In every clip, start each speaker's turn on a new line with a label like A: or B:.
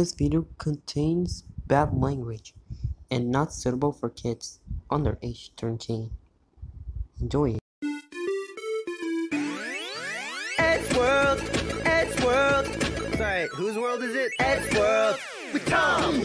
A: this video contains bad language and not suitable for kids under age 13. Enjoy it.
B: World, World. Sorry, whose world is it? World. With Tom,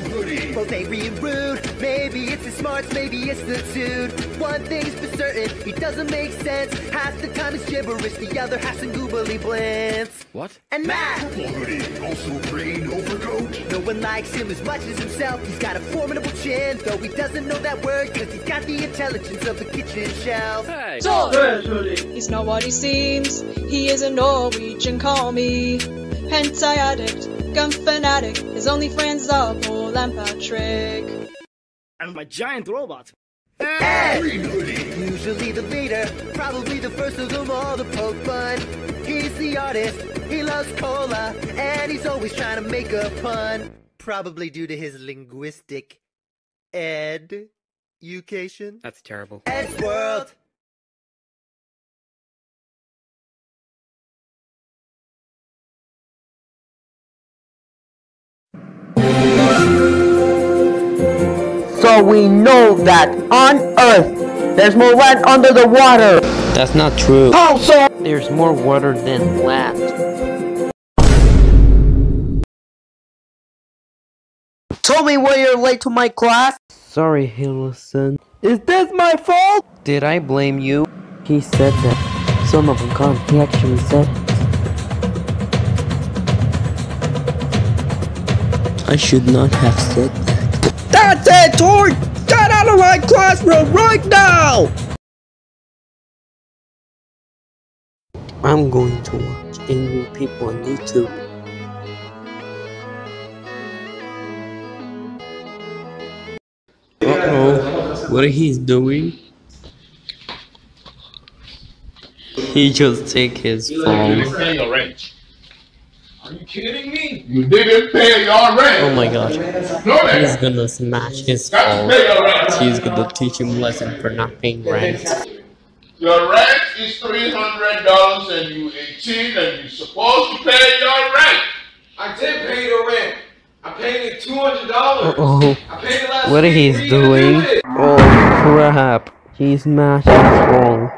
B: both angry and rude. Maybe it's the smarts, maybe it's the dude. One thing's for certain, he doesn't make sense. Half the time he's gibberish, the other half's in goobly blintz.
C: What?
B: And Matt,
D: hoodie, also green overcoat.
B: no one likes him as much as himself. He's got a formidable chin, though he doesn't know that word, cause he's got the intelligence of the kitchen shelf.
C: Hey!
E: He's not what he seems. He is a Norwegian call me. commie. Hentai addict, gun fanatic. His only friends are Paul and Patrick.
C: And my giant robot.
D: Edd!
B: Usually the leader, probably the first of them all to poke fun. He's the artist, he loves cola, and he's always trying to make a pun. Probably due to his linguistic education.
C: That's terrible.
B: Eddsworld.
F: So we know that on Earth, there's more land under the water.
A: That's not true.
F: Also,
A: There's more water than land.
F: tell me why you're late to my class.
A: Sorry, Hillison.
F: Is this my fault?
A: Did I blame you? He said that. Some of them come. He actually said. I should not have said that.
F: That's it, Tord! Get out of my classroom right now!
A: I'm going to watch angry people on YouTube. Uh oh, what he's doing? He just take his phone.
D: Pay your rent. Are you kidding me? You didn't pay your rent.
A: Oh my gosh,
D: No,
A: he's gonna smash his
D: Got
A: phone.
D: pay.
A: He's gonna teach him a lesson for not paying rent.
D: Your rent is three hundred dollars, and you eighteen, and you're supposed to pay your rent.
G: I did pay the rent. I paid it two hundred dollars.
A: Uh
G: I paid it last
A: oh, what
G: week.
A: he's
G: What are you gonna
A: doing?
G: do?
A: Oh crap, He's smashing his phone.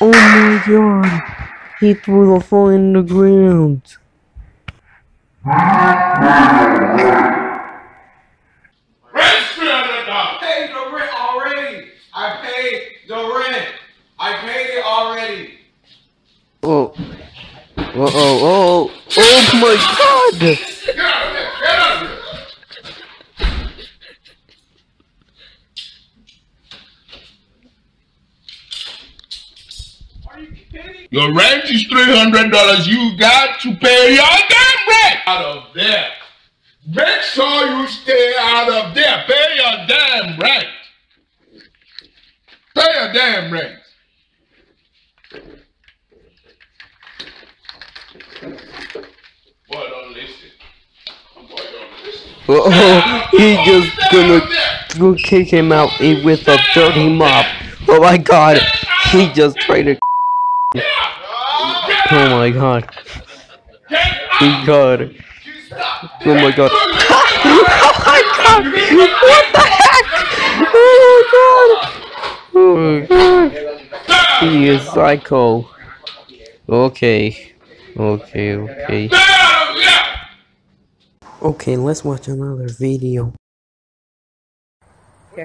A: Oh my god, he threw the phone in the ground.
D: Rent's three hundred dollars.
G: I paid the rent already. I paid the rent. I paid it already.
A: Oh. Oh, oh, oh, oh my god!
D: Get out of here. Get out of here.
G: Are you kidding?
D: Your rent is three hundred dollars. You got to pay your damn rent out of there. Make sure you stay out of there. Pay your damn rent. Pay your damn rent. Boy, don't listen. Boy, don't listen.
A: Oh, he just gonna go kick him out with a dirty mop. Oh my god, he just tried to.
D: Get
A: Oh my god,
D: Get
A: he
D: out.
A: got.
D: You stop.
A: Oh my god.
D: Oh, oh
A: my god! What the heck? Oh my god! Oh my god! He is psycho. Okay. Okay, okay.
D: Get out of here.
A: Okay, let's watch another video.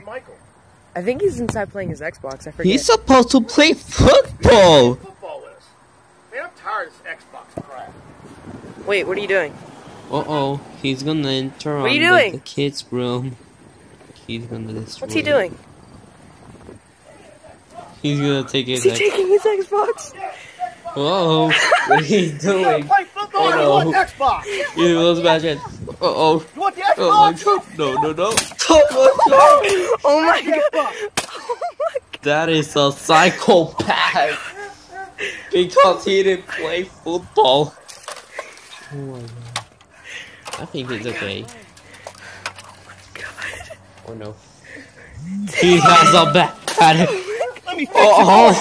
A: Michael?
H: I think he's inside playing his Xbox. I forget.
A: He's supposed to play football!
G: Football with us. Man, I'm tired of this Xbox crap.
H: Wait, what are you doing?
A: Uh oh, he's gonna enter
H: What are you
A: on the-
H: doing?
A: the kids' room. He's gonna destroy.
H: What's he
A: it.
H: doing?
A: He's gonna take
H: Is
A: his.
H: he
A: Ex-
H: taking his Xbox?
A: Whoa! What he's doing?
G: Play football.
A: Oh,
G: You
A: no.
G: want Xbox?
A: He was bashing. Uh oh.
G: You want the
A: Oh my
G: Xbox?
A: god. No, no, no. Oh my god.
H: Oh my god!
A: That is a psychopath. Because he didn't play football. Oh my god. I think he's okay. Oh my god. Oh no. He has a bad oh
G: Let me fix
A: Oh, my,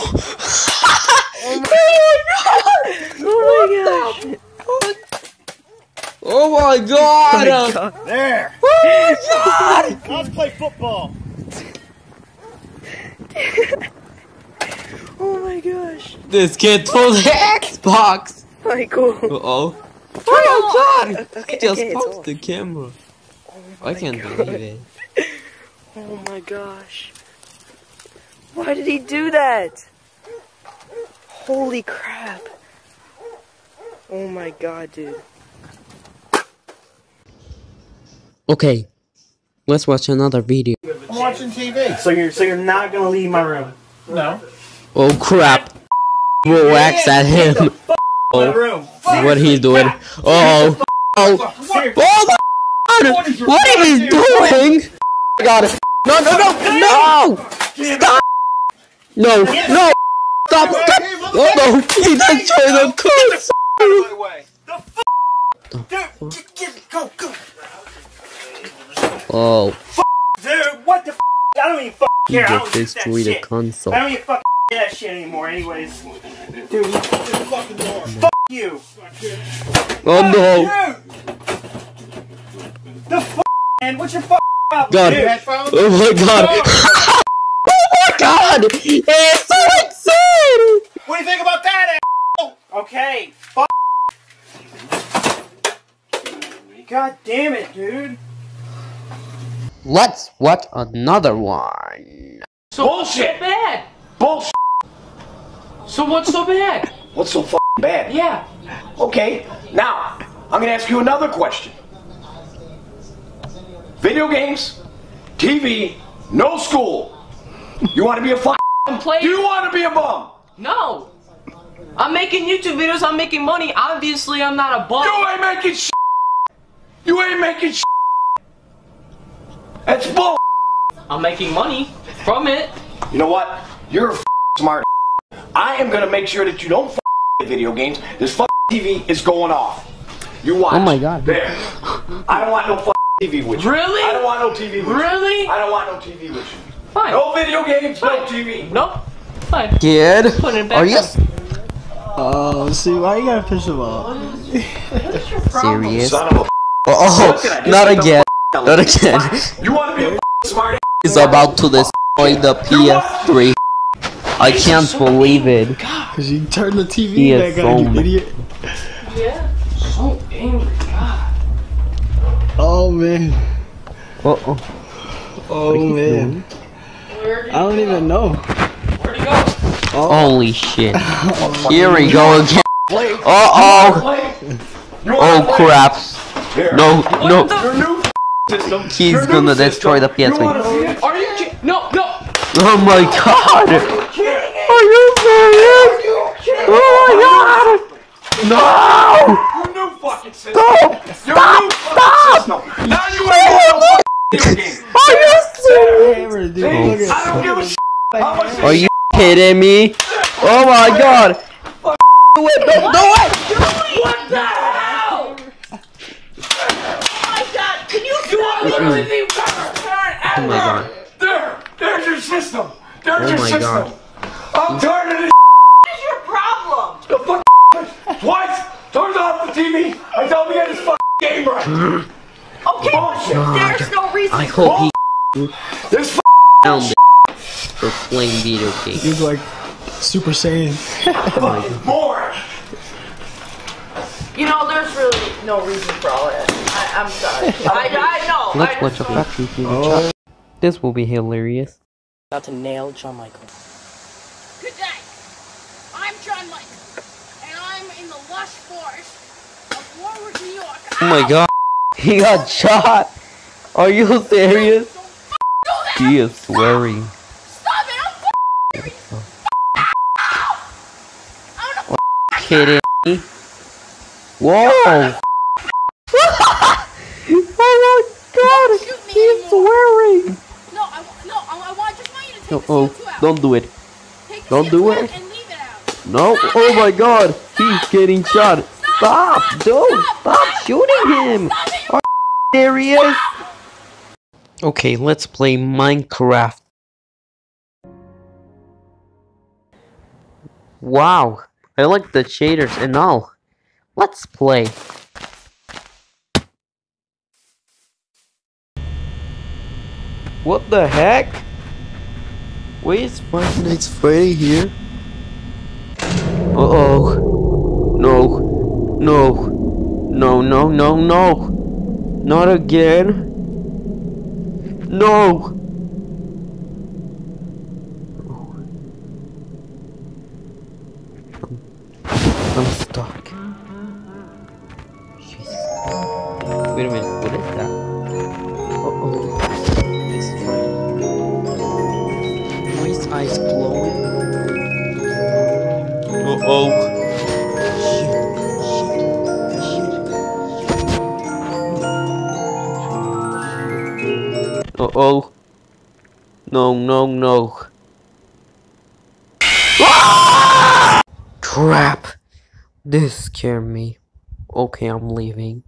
H: oh, oh my god!
A: Oh my god!
C: There.
A: Oh my god!
C: Let's play football.
H: Oh my gosh.
A: This kid told the Xbox!
H: Michael.
A: Uh oh. Oh my god!
H: Okay,
A: He just
H: okay,
A: popped the camera. I can't
H: God.
A: believe it.
H: Oh my gosh. Why did he do that? Holy crap. Oh my god, dude.
A: Okay, let's watch another video.
C: I'm watching TV. So you're so you're not gonna leave my room? No.
A: Oh crap! Relax at him. Oh, what he's doing? Oh, oh, oh my god! What are you doing? I got it. No, no, no, no! Stop! No, no! Stop! Stop! Oh no! He cars.
C: By the way. The f- Dude, get, get, go, go.
A: Oh,
C: Dude, what the f- I don't even f-
A: he
C: care. I
A: just
C: don't use that
A: destroyed the console.
C: I don't even fucking that shit anymore, anyways. Dude, you fucking door. Fuck you.
A: Oh no!
C: You. The f- man, what's your fucking problem?
A: God.
C: Dude?
A: Oh my god! oh my god! It's so insane!
C: What do you think about that, asshole? Okay, fuck. God damn it, dude.
A: Let's watch another one.
I: So Bullshit! bad?
J: Bullshit.
I: So what's so bad?
J: What's so fucking bad?
I: Yeah.
J: Okay, now, I'm gonna ask you another question. Video games, TV, no school. You wanna be a fucking
I: I'm.
J: Do you wanna be a bum?
I: No. I'm making YouTube videos. I'm making money. Obviously, I'm not a bum.
J: You ain't making shit. You ain't making shit. That's bull.
I: I'm making money from it.
J: You know what? You're a smart. I am gonna make sure that you don't f- video games. This f- TV is going off. You watch.
A: Oh my God.
J: There. I don't want no f- TV with you.
I: Really?
J: I don't want no TV with you.
I: Really?
J: I don't want no TV with you.
I: Fine.
J: No video games, no TV.
I: Nope. Fine.
A: Kid,
I: Put it back
A: are you
I: up.
C: Oh, see, why you gotta piss him off?
A: serious?
J: Son of a.
A: Oh,
J: Look at that.
A: not again. Not again.
J: You wanna be a f- smart?
A: He's about to destroy the PS3. I can't believe it.
C: Cause you turned the TV
A: He is
C: back on,
A: so
C: you idiot.
I: Yeah. So angry. God.
C: Oh man.
A: Uh oh.
C: Oh man.
I: Where'd
C: I don't
I: go?
C: even know.
I: Where'd he go?
A: Holy shit. Here we go again. Uh oh.
J: You wanna
A: Oh
J: play?
A: crap.
J: There.
A: No, no.
J: Your new f- system.
A: He's gonna destroy the
J: system. You wanna
A: PS3.
I: Are you ki- No, no.
A: Oh my god. Are you serious? Oh my god. No.
J: Your new fucking system.
A: Stop.
J: Your
A: Stop.
J: new fucking
A: Stop.
J: system. Now you ain't got no fucking game.
A: Are you serious?
C: Dude.
J: See?
C: Look at
J: I don't give a shit.
A: Are you kidding me? Oh my god. Do it. Don't do.
I: What the hell? Oh my God! Can you stop me
A: Mm-mm.
I: leaving turn
A: Oh my god.
J: There. There's your system. There's
A: Oh
J: your
A: my
J: system.
A: God.
J: I'm tired of this.
I: What is your problem?
J: The fuck. Twice. Turns off the TV. I tell me get this fucking game right.
I: Okay,
J: Bullshit.
I: there's no reason.
A: I hope he
J: This f-
A: found it for playing video games.
C: He's like Super Saiyan.
J: more.
I: You know, there's really no reason for all that. I, I'm sorry. I, I know.
A: Let's
I: I
A: watch a
I: just-
A: factory TV chat. This will be hilarious.
H: About to nail John Michael.
K: Good day. I'm John Michael, and I'm in the lush forest of Warwick, New York.
A: Oh my god. He got shot. Are you serious? He is swearing.
K: Stop it! I'm
A: Kidding me? Whoa. oh my god. He's swearing.
K: No, I no, I, I want just want you to take
A: Oh,
K: the
A: oh,
K: CO2 out.
A: don't do it.
K: Take the
A: don't
K: CO2
A: do it.
K: And leave it out.
A: No.
K: Stop
A: Oh
K: it.
A: my god. He's getting shot. Stop! Don't! Stop shooting him! Are you serious? Okay, let's play Minecraft. Wow, I like the shaders and all. Let's play. What the heck? Wait, is Five Nights Freddy here? Uh-oh. No. No. No, no, no, no. Not again. No. I'm stuck. Jesus. Wait a minute, what is that? Uh oh. No, no, no. Crap. This scared me. Okay, I'm leaving.